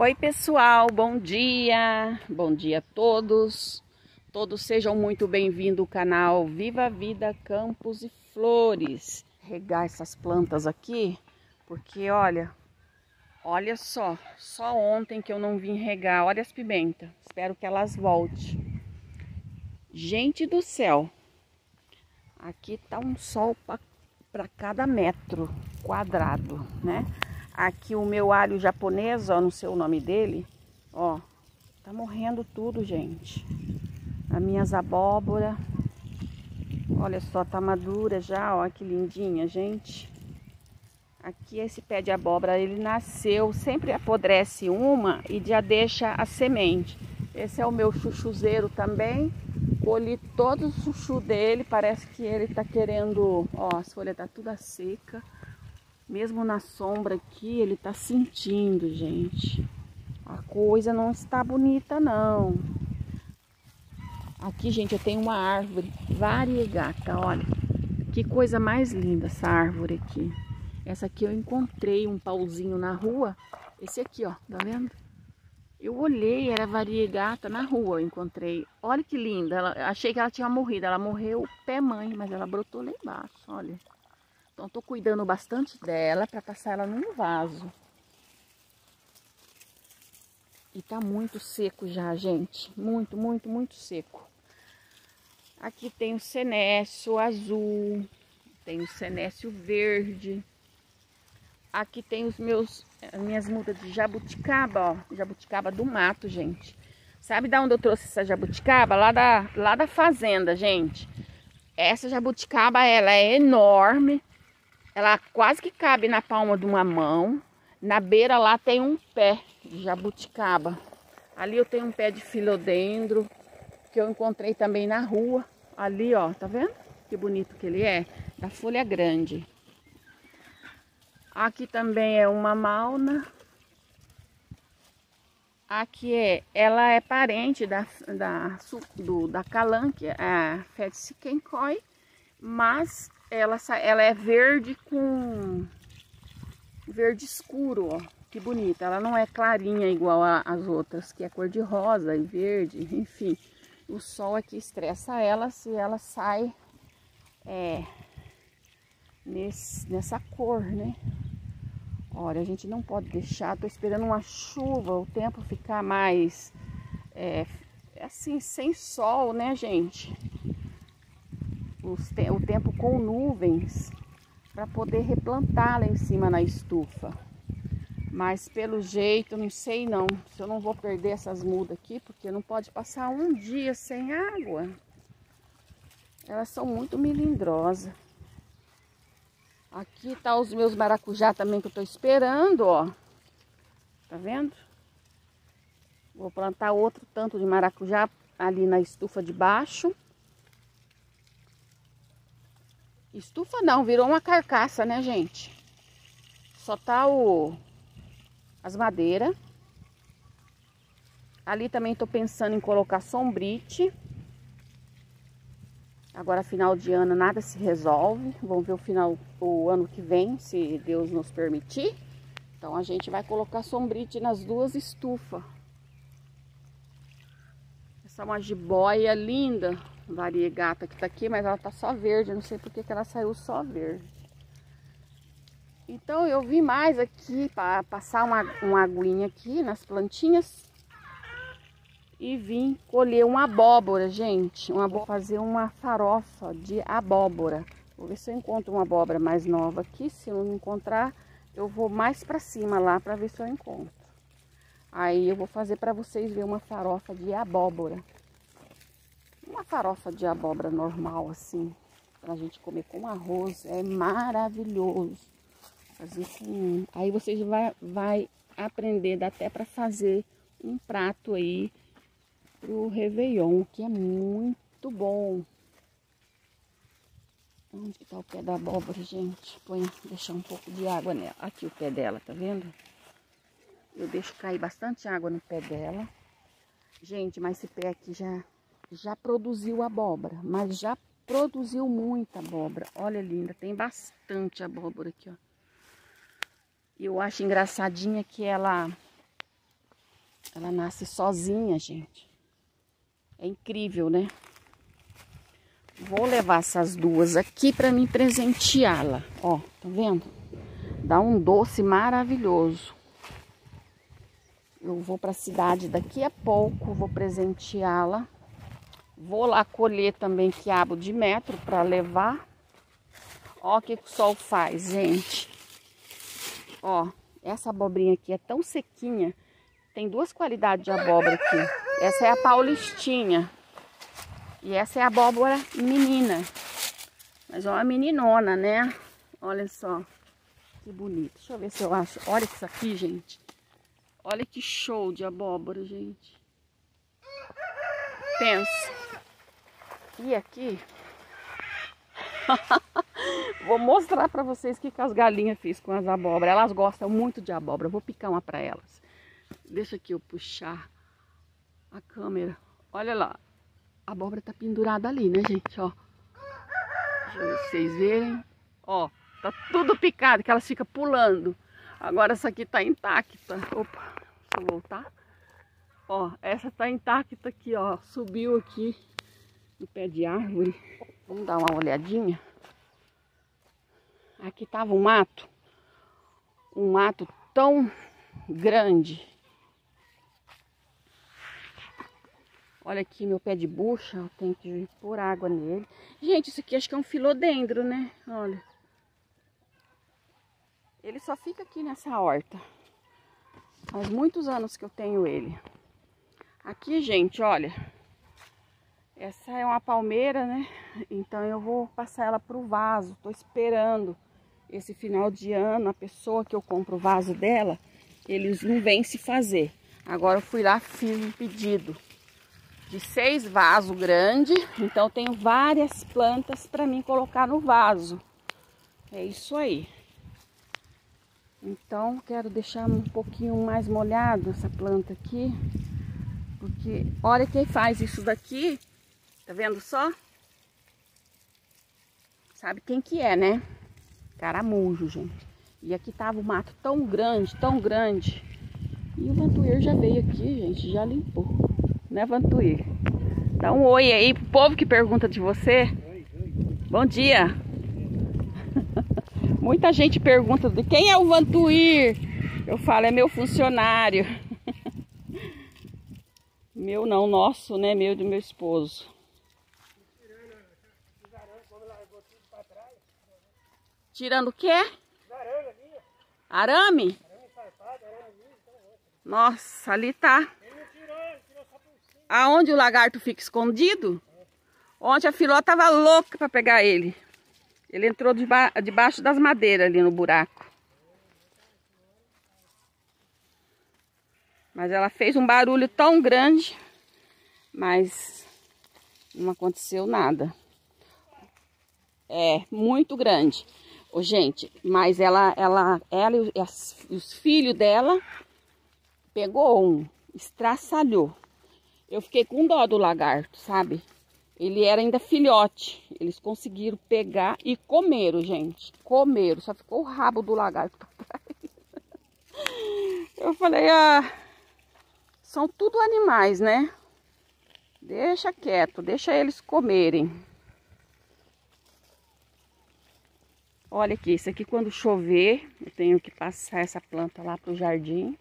Oi pessoal, bom dia, bom dia a todos, todos sejam muito bem-vindos ao canal Viva a Vida Campos e Flores. Regar essas plantas aqui, porque olha, olha só, só ontem que eu não vim regar, olha as pimentas, espero que elas voltem. Gente do céu, aqui tá um sol para cada metro quadrado, né? Aqui o meu alho japonês, ó, não sei o nome dele, ó, tá morrendo tudo, gente. As minhas abóbora, olha só, tá madura já, ó, que lindinha, gente. Aqui esse pé de abóbora, ele nasceu, sempre apodrece uma e já deixa a semente. Esse é o meu chuchuzeiro também. Colhi todo o chuchu dele, parece que ele tá querendo, ó, as folhas tá toda seca. Mesmo na sombra aqui, ele tá sentindo, gente. A coisa não está bonita, não. Aqui, gente, eu tenho uma árvore variegata, olha. Que coisa mais linda essa árvore aqui. Essa aqui eu encontrei um pauzinho na rua. Esse aqui, ó, tá vendo? Eu olhei, era variegata na rua, eu encontrei. Olha que linda, ela, achei que ela tinha morrido. Ela morreu pé mãe, mas ela brotou lá embaixo, olha. Então estou cuidando bastante dela para passar ela num vaso. E tá muito seco já, gente. Muito, muito, muito seco. Aqui tem o senécio azul, tem o senécio verde. Aqui tem os meus, as minhas mudas de jabuticaba, ó. Jabuticaba do mato, gente. Sabe de onde eu trouxe essa jabuticaba? Lá da, lá da fazenda, gente. Essa jabuticaba, ela é enorme. Ela quase que cabe na palma de uma mão. Na beira lá tem um pé de jabuticaba. Ali eu tenho um pé de filodendro que eu encontrei também na rua. Ali, ó, tá vendo? Que bonito que ele é. Da folha grande. Aqui também é uma mauna. Aqui é, ela é parente da, da, do, da calanque, a Fetzikenkoy, mas ela, ela é verde com verde escuro, ó. Que bonita. Ela não é clarinha igual as outras, que é cor de rosa e verde, enfim. O sol aqui estressa ela se ela sai é, nesse, nessa cor, né? Olha, a gente não pode deixar, tô esperando uma chuva, o tempo ficar mais, é, assim, sem sol, né, gente? Te o tempo com nuvens para poder replantar lá em cima na estufa. Mas pelo jeito, não sei não, se eu não vou perder essas mudas aqui, porque não pode passar um dia sem água. Elas são muito melindrosas. Aqui tá os meus maracujá também que eu tô esperando, ó. Tá vendo? Vou plantar outro tanto de maracujá ali na estufa de baixo. Estufa não, virou uma carcaça, né, gente? Só tá o as madeiras. Ali também tô pensando em colocar sombrite. Agora, final de ano, nada se resolve. Vamos ver o final, o ano que vem, se Deus nos permitir. Então, a gente vai colocar sombrite nas duas estufas. Essa é uma jiboia linda variegata que tá aqui, mas ela tá só verde, não sei porque que ela saiu só verde. Então eu vim mais aqui para passar uma, uma aguinha aqui nas plantinhas e vim colher uma abóbora, gente. Uma, vou fazer uma farofa de abóbora. Vou ver se eu encontro uma abóbora mais nova aqui. Se eu não encontrar, eu vou mais para cima lá para ver se eu encontro. Aí eu vou fazer para vocês ver uma farofa de abóbora. Uma farofa de abóbora normal, assim, pra gente comer com arroz, é maravilhoso. Fazer com... Aí vocês vai, vai aprender, dá até para fazer um prato aí pro Réveillon, que é muito bom. Onde que tá o pé da abóbora, gente? Põe, deixar um pouco de água nela. Aqui o pé dela, tá vendo? Eu deixo cair bastante água no pé dela. Gente, mas esse pé aqui já já produziu abóbora, mas já produziu muita abóbora. Olha linda, tem bastante abóbora aqui, ó. Eu acho engraçadinha que ela Ela nasce sozinha, gente. É incrível, né? Vou levar essas duas aqui para me presenteá-la. Ó, tá vendo? Dá um doce maravilhoso. Eu vou para a cidade daqui a pouco, vou presenteá-la. Vou lá colher também quiabo de metro para levar. Ó o que o sol faz, gente. Ó, essa abobrinha aqui é tão sequinha. Tem duas qualidades de abóbora aqui. Essa é a paulistinha. E essa é a abóbora menina. Mas é uma meninona, né? Olha só. Que bonito. Deixa eu ver se eu acho. Olha isso aqui, gente. Olha que show de abóbora, gente. Pensa. E aqui... Vou mostrar para vocês o que, que as galinhas fiz com as abóboras. Elas gostam muito de abóbora. Vou picar uma para elas. Deixa aqui eu puxar a câmera. Olha lá. A abóbora tá pendurada ali, né, gente? Ó. Deixa vocês verem. Ó, tá tudo picado, que elas ficam pulando. Agora essa aqui tá intacta. Opa, deixa eu voltar. Ó, essa tá intacta aqui, ó. Subiu aqui no pé de árvore. Vamos dar uma olhadinha. Aqui tava um mato. Um mato tão grande Olha aqui meu pé de bucha, eu tenho que pôr água nele. Gente, isso aqui acho que é um filodendro, né? Olha. Ele só fica aqui nessa horta. Faz muitos anos que eu tenho ele. Aqui, gente, olha. Essa é uma palmeira, né? Então eu vou passar ela pro vaso. Tô esperando esse final de ano. A pessoa que eu compro o vaso dela, eles não vêm se fazer. Agora eu fui lá, fiz um pedido de seis vasos grandes. Então tenho várias plantas para mim colocar no vaso. É isso aí. Então quero deixar um pouquinho mais molhado essa planta aqui. Porque olha quem faz isso daqui. Tá vendo só? Sabe quem que é, né? Caramujo, gente. E aqui tava o mato tão grande, tão grande. E o vantueiro já veio aqui, gente, já limpou né, Vantuí? Dá um oi aí pro povo que pergunta de você. Oi, oi. Bom dia. Muita gente pergunta de quem é o Vantuir. Eu falo, é meu funcionário. meu não, nosso, né? Meu do meu esposo. Tirando o quê? Arame? Nossa, ali tá. Aonde o lagarto fica escondido, ontem a filó tava louca para pegar ele. Ele entrou deba debaixo das madeiras ali no buraco. Mas ela fez um barulho tão grande, mas não aconteceu nada. É, muito grande. Ô, gente, mas ela, ela, ela e os, os filhos dela pegou um, estraçalhou. Eu fiquei com dó do lagarto, sabe? Ele era ainda filhote. Eles conseguiram pegar e comeram, gente. Comeram. Só ficou o rabo do lagarto. Eu falei, ah, são tudo animais, né? Deixa quieto, deixa eles comerem. Olha aqui, isso aqui quando chover, eu tenho que passar essa planta lá pro jardim.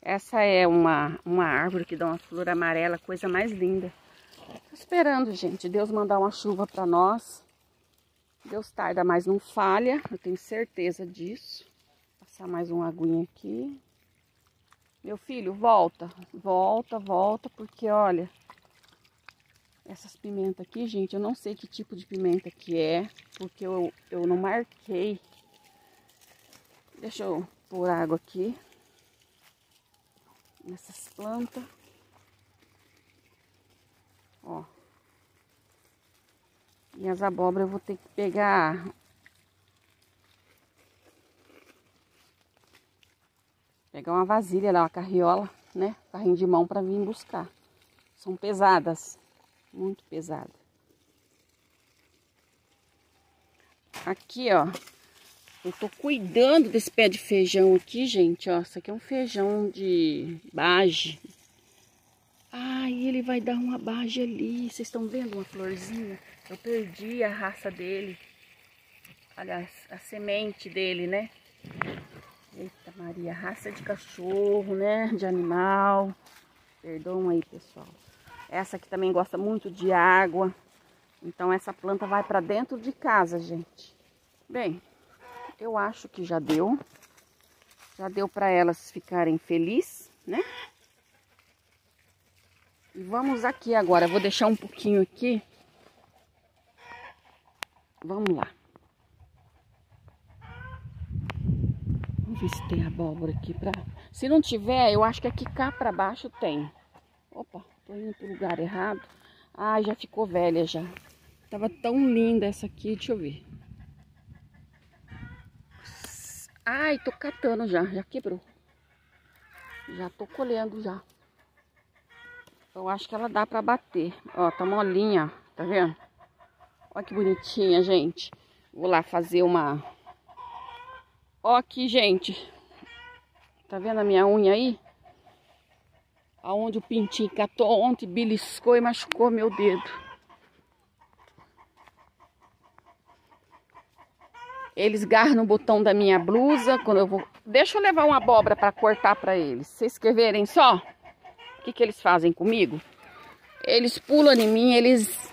Essa é uma, uma árvore que dá uma flor amarela, coisa mais linda. Tô esperando, gente, Deus mandar uma chuva para nós. Deus tarda, mas não falha, eu tenho certeza disso. Vou passar mais uma aguinha aqui. Meu filho, volta, volta, volta, porque olha, essas pimentas aqui, gente, eu não sei que tipo de pimenta que é, porque eu, eu não marquei. Deixa eu pôr água aqui nessas plantas. Ó. E as abóboras eu vou ter que pegar pegar uma vasilha lá, uma carriola, né? Carrinho de mão para vir buscar. São pesadas, muito pesadas. Aqui, ó, Eu tô cuidando desse pé de feijão aqui, gente, ó. Isso aqui é um feijão de bage. Ai, ele vai dar uma bage ali. Vocês estão vendo uma florzinha? Eu perdi a raça dele. Aliás, a semente dele, né? Eita Maria, raça de cachorro, né? De animal. Perdão aí, pessoal. Essa aqui também gosta muito de água. Então essa planta vai para dentro de casa, gente. Bem, eu acho que já deu. Já deu para elas ficarem felizes, né? E vamos aqui agora. Vou deixar um pouquinho aqui. Vamos lá. Vamos ver se tem abóbora aqui pra... Se não tiver, eu acho que aqui cá pra baixo tem. Opa, tô indo pro lugar errado. Ah, já ficou velha já. Tava tão linda essa aqui, deixa eu ver. Ai, tô catando já, já quebrou. Já tô colhendo já. Eu acho que ela dá pra bater. Ó, tá molinha, tá vendo? Olha que bonitinha, gente. Vou lá fazer uma... Ó aqui, gente. Tá vendo a minha unha aí? Aonde o pintinho catou ontem, beliscou e machucou meu dedo. Eles garram no botão da minha blusa quando eu vou... Deixa eu levar uma abóbora para cortar para eles. Vocês querem só? O que, que eles fazem comigo? Eles pulam em mim, eles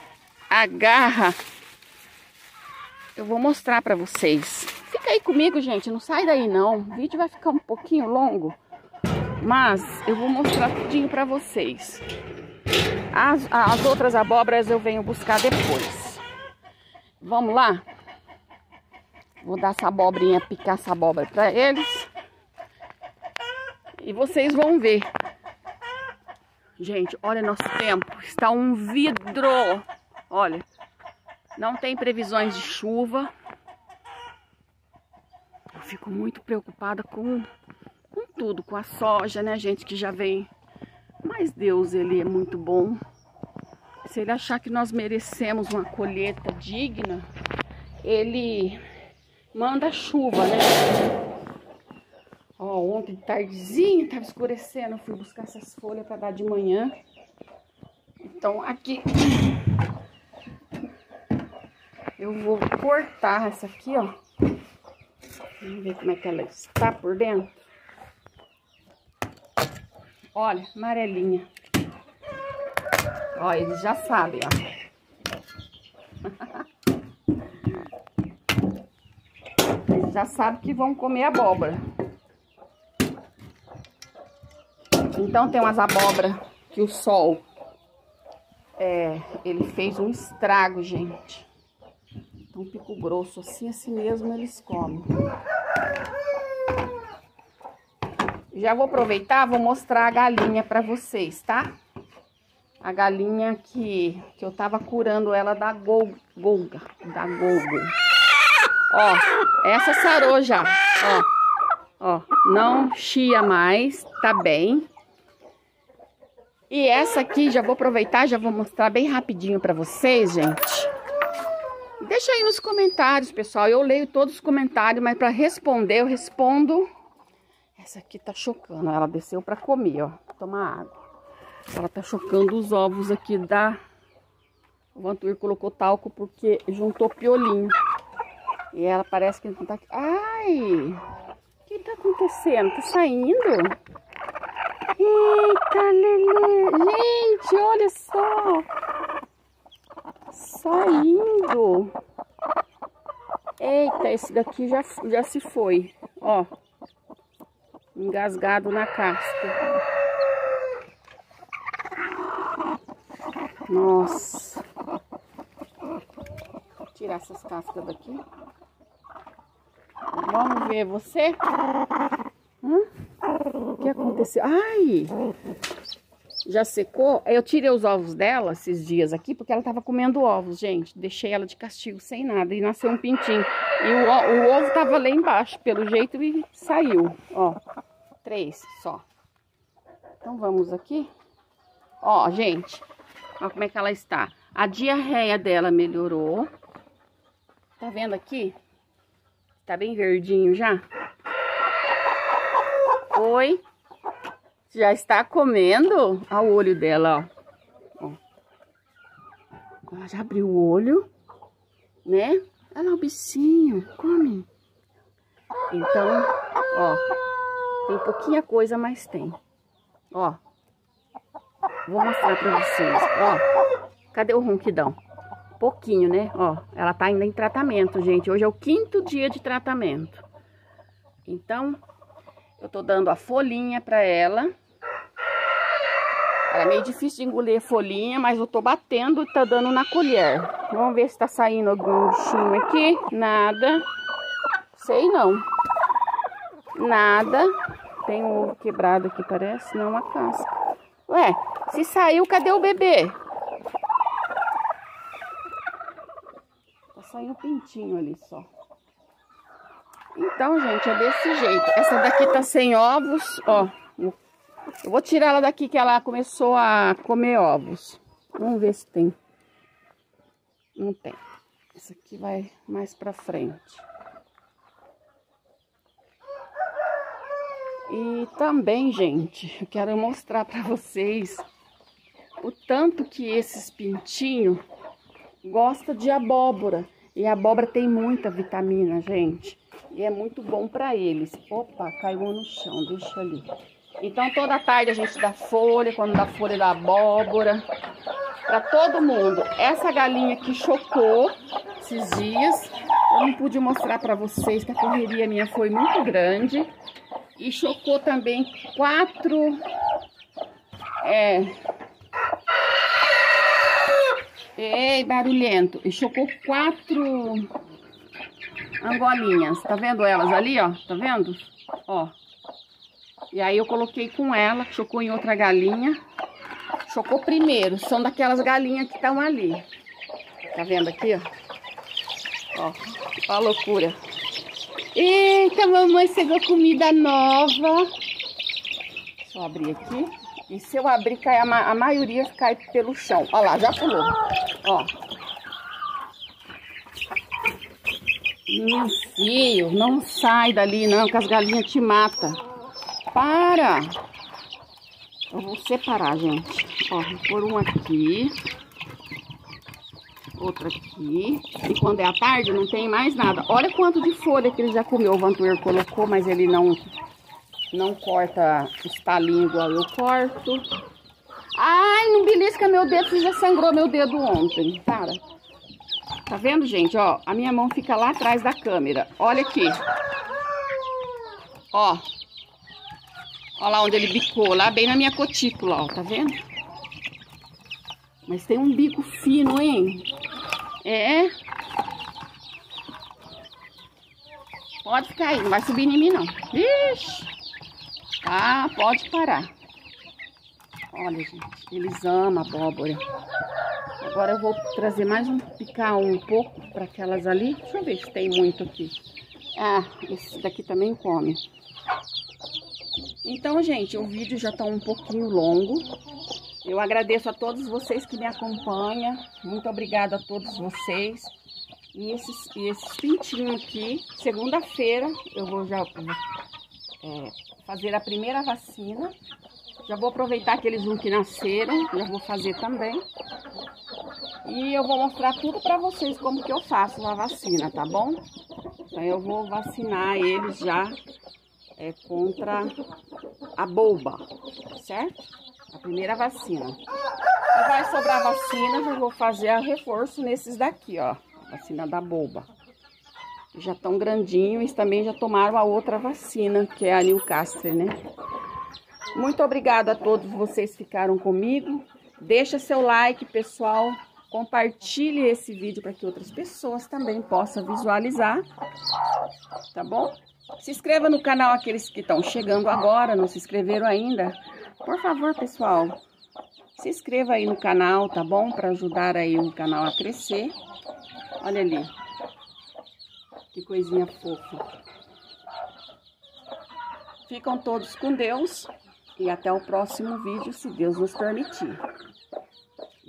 agarram. Eu vou mostrar para vocês. Fica aí comigo, gente. Não sai daí, não. O vídeo vai ficar um pouquinho longo. Mas eu vou mostrar tudinho para vocês. As, as outras abóboras eu venho buscar depois. Vamos lá? Vou dar essa abobrinha, picar essa abóbora para eles. E vocês vão ver. Gente, olha nosso tempo. Está um vidro. Olha. Não tem previsões de chuva. Eu fico muito preocupada com tudo. Com a soja, né, gente? Que já vem. Mas Deus, Ele é muito bom. Se Ele achar que nós merecemos uma colheita digna, Ele manda chuva, né? Ó, ontem de tardezinha, tava escurecendo, fui buscar essas folhas para dar de manhã. Então aqui eu vou cortar essa aqui, ó. Vamos ver como é que ela está por dentro. Olha, amarelinha. Ó, eles já sabem, ó. já sabe que vão comer abóbora. Então tem umas abóbora que o sol, é, ele fez um estrago, gente. Então pico grosso assim, assim mesmo eles comem. Já vou aproveitar, vou mostrar a galinha para vocês, tá? A galinha que, que eu tava curando ela da golga, da golga. Ó, essa sarou já, ó. Ó, não chia mais, tá bem. E essa aqui, já vou aproveitar, já vou mostrar bem rapidinho pra vocês, gente. Deixa aí nos comentários, pessoal. Eu leio todos os comentários, mas pra responder, eu respondo. Essa aqui tá chocando. Ela desceu pra comer, ó. Tomar água. Ela tá chocando os ovos aqui da... O Vantur colocou talco porque juntou piolinho. E ela parece que não tá... Ai! O que tá acontecendo? Tá saindo? Eita, Lelê! Gente, olha só! Saindo! Eita, esse daqui já, já se foi. Ó. Engasgado na casca. Nossa. Vou tirar essas cascas daqui. Vamos ver você. O que aconteceu? Ai! Já secou? Eu tirei os ovos dela esses dias aqui, porque ela tava comendo ovos, gente. Deixei ela de castigo sem nada e nasceu um pintinho. E o, o ovo tava lá embaixo, pelo jeito, e saiu. Ó, três só. Então vamos aqui. Ó, gente, ó como é que ela está. A diarreia dela melhorou. Tá vendo aqui? Tá bem verdinho já? Oi? Já está comendo? Olha o olho dela, ó. Ela já abriu o olho, né? Olha lá o bicinho, come. Então, ó, tem pouquinha coisa, mas tem. Ó, vou mostrar pra vocês, ó. Cadê o ronquidão? Pouquinho, né? Ó, ela tá ainda em tratamento, gente. Hoje é o quinto dia de tratamento. Então, eu tô dando a folhinha pra ela. É meio difícil de engolir a folhinha, mas eu tô batendo e tá dando na colher. Vamos ver se tá saindo algum bichinho aqui. Nada. Sei não. Nada. Tem um ovo quebrado aqui, parece. Não, uma casca. Ué, se saiu, cadê o bebê? Tá saindo pintinho ali só. Então, gente, é desse jeito. Essa daqui tá sem ovos, ó. Eu vou tirar ela daqui que ela começou a comer ovos. Vamos ver se tem. Não tem. Essa aqui vai mais pra frente. E também, gente, quero mostrar pra vocês o tanto que esses pintinhos gostam de abóbora. E a abóbora tem muita vitamina, gente. E é muito bom pra eles. Opa, caiu no chão, deixa ali. Então toda tarde a gente dá folha, quando dá folha da abóbora, para todo mundo. Essa galinha que chocou esses dias, eu não pude mostrar para vocês que a correria minha foi muito grande. E chocou também quatro... É... Ei, barulhento. E chocou quatro angolinhas. Tá vendo elas ali, ó? Tá vendo? Ó. E aí eu coloquei com ela, chocou em outra galinha. Chocou primeiro, são daquelas galinhas que estão ali. Tá vendo aqui, ó? Ó, ó a loucura. Eita, mamãe chegou comida nova. Deixa eu abrir aqui. E se eu abrir, cai a, ma a maioria cai pelo chão. Ó lá, já pulou. Ó. Meu filho, não sai dali não, que as galinhas te matam. Para! Eu vou separar, gente. Ó, vou pôr um aqui. Outra aqui. E quando é a tarde, não tem mais nada. Olha quanto de folha que ele já comeu. O Vantuer colocou, mas ele não, não corta os talinhos igual eu corto. Ai, não belisca meu dedo, já sangrou meu dedo ontem. Para. Tá vendo, gente? Ó, a minha mão fica lá atrás da câmera. Olha aqui. Ó, Olha lá onde ele bicou, lá bem na minha cutícula, ó, tá vendo? Mas tem um bico fino, hein? É. Pode ficar aí, não vai subir em mim, não. Vixe. Ah, pode parar. Olha, gente, eles amam abóbora. Agora eu vou trazer mais um, picar um pouco para aquelas ali. Deixa eu ver se tem muito aqui. Ah, esse daqui também come. Então, gente, o vídeo já está um pouquinho longo. Eu agradeço a todos vocês que me acompanham. Muito obrigada a todos vocês. E esses, esses pintinhos aqui, segunda-feira, eu vou já é, fazer a primeira vacina. Já vou aproveitar aqueles um que nasceram, já vou fazer também. E eu vou mostrar tudo para vocês como que eu faço a vacina, tá bom? Então eu vou vacinar eles já é, contra a boba, certo? A primeira vacina. E vai sobrar vacina, eu vou fazer a reforço nesses daqui, ó. Vacina da boba. Já estão grandinhos e também já tomaram a outra vacina, que é a Newcastle, né? Muito obrigada a todos vocês que ficaram comigo. Deixa seu like, pessoal. Compartilhe esse vídeo para que outras pessoas também possam visualizar. Tá bom? Se inscreva no canal aqueles que estão chegando agora, não se inscreveram ainda. Por favor, pessoal, se inscreva aí no canal, tá bom? Para ajudar aí o canal a crescer. Olha ali. Que coisinha fofa. Ficam todos com Deus e até o próximo vídeo, se Deus nos permitir.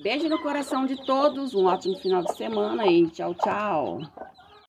Beijo no coração de todos, um ótimo final de semana e tchau, tchau.